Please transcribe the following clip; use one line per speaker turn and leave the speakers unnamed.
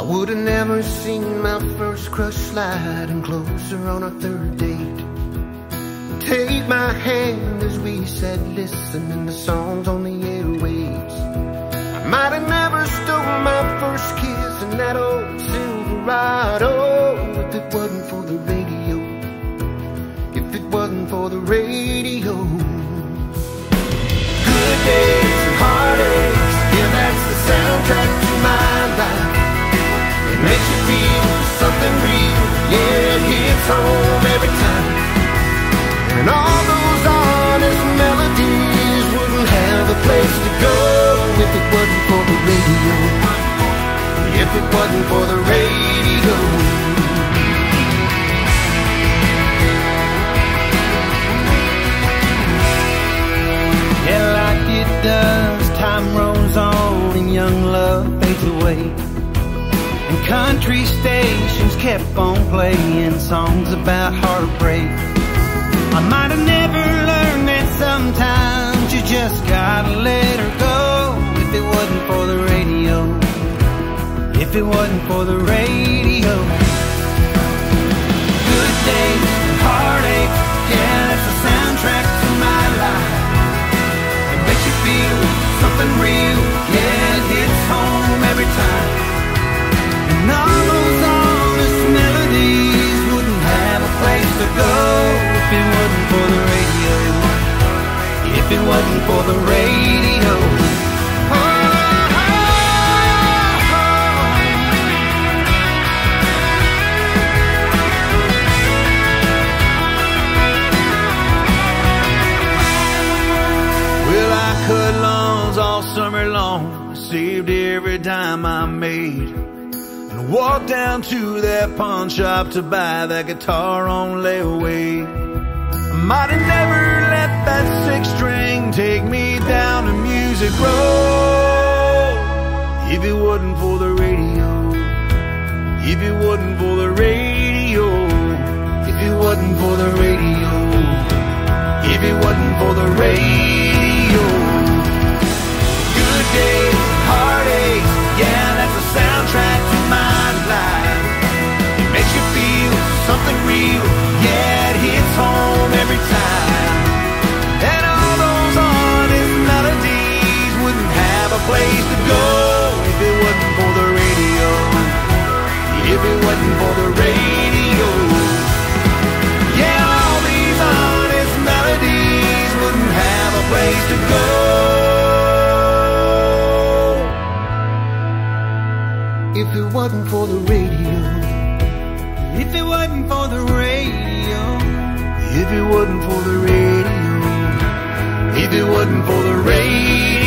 would have never seen my first crush sliding closer on our third date. Take my hand as we sat listening to songs on the airwaves. I might have never stole my first kiss in that old Silverado if it wasn't for the radio. If it wasn't for the radio.
Love away. And country stations kept on playing songs about heartbreak. I might have never learned that sometimes you just gotta let her go. If it wasn't for the radio, if it wasn't for the radio. Cut lawns all summer long, saved every dime I made. And walked down to that pawn shop to buy that guitar on layaway. I might have never let that six string take me down to Music Row. If it wasn't for the radio, if it wasn't for the radio, if it wasn't for the radio, if it wasn't for the radio.
If it wasn't for the radio.
If it wasn't for the radio, if it wasn't for the radio, if it wasn't for the radio.